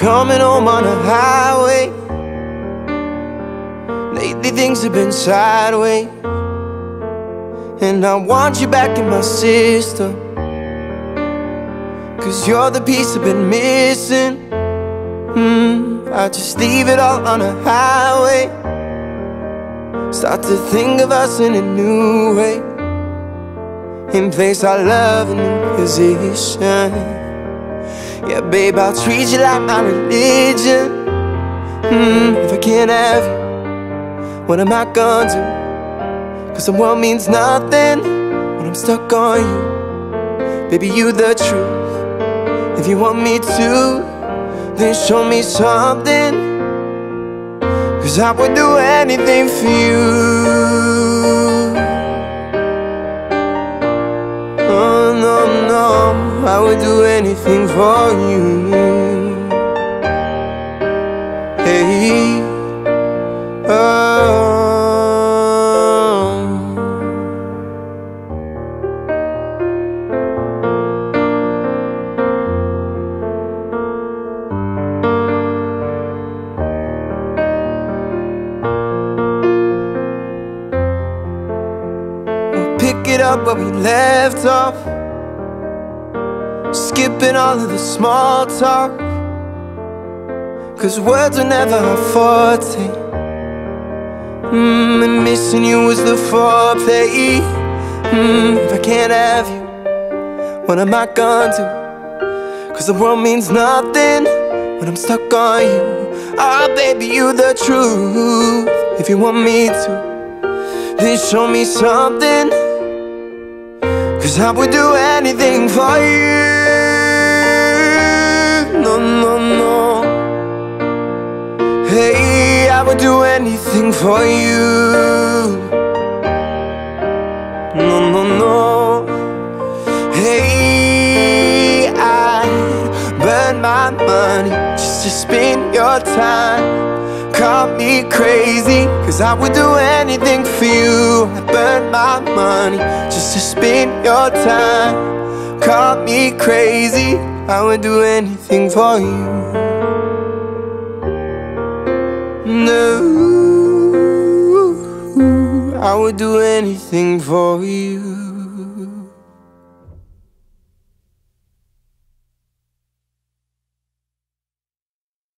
coming home on a highway. Lately things have been sideways. And I want you back in my system. Cause you're the piece I've been missing. Mm, I just leave it all on a highway. Start to think of us in a new way. In place our love a new position. Yeah, babe, I'll treat you like my religion. Mm, if I can't have you, what am I gonna do? Cause the world means nothing when I'm stuck on you. Baby, you the truth. If you want me to, then show me something. Cause I would do anything for you. Anything for you. Hey, oh. Pick it up where we left off. Skipping all of the small talk. Cause words are never our forte. Mm, and missing you was the foreplay. Mm, if I can't have you, what am I gonna do? Cause the world means nothing when I'm stuck on you. Ah, baby, you the truth. If you want me to, then show me something. Cause I would do anything for you. No, no, no. Hey, I would do anything for you. No, no, no. Hey, I burn my money to spend your time. Call me crazy, cause I would do anything for you. I burn my money just to spend your time. Call me crazy, I would do anything for you. No, I would do anything for you.